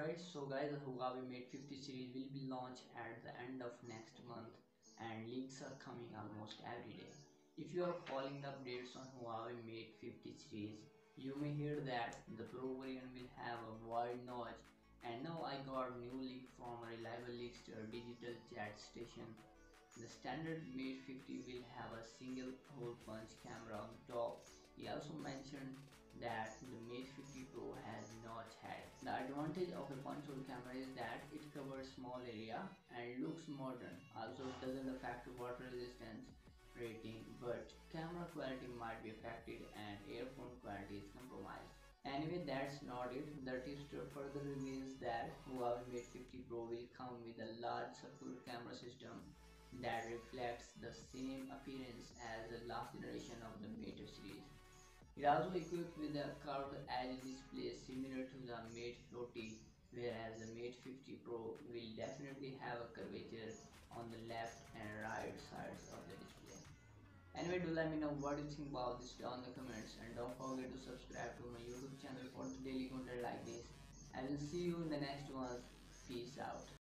Alright, so guys, the Huawei Mate 50 series will be launched at the end of next month and leaks are coming almost every day. If you are following the updates on Huawei Mate 50 series, you may hear that the Pro variant will have a wide notch and now I got new leak from a reliable leakster Digital Chat Station. The standard Mate 50 will have a single hole punch camera on top he also mentioned advantage of a hole camera is that it covers small area and looks modern. Also it doesn't affect water resistance rating but camera quality might be affected and earphone quality is compromised. Anyway, that's not it. The tipster further reveals that Huawei Mate 50 Pro will come with a large circular camera system that reflects the same appearance as the last generation of the Mate. It also equipped with a curved edge display similar to the Mate 40 whereas the Mate 50 Pro will definitely have a curvature on the left and right sides of the display. Anyway, do let me know what you think about this down in the comments and don't forget to subscribe to my YouTube channel for daily content like this. I will see you in the next one. Peace out.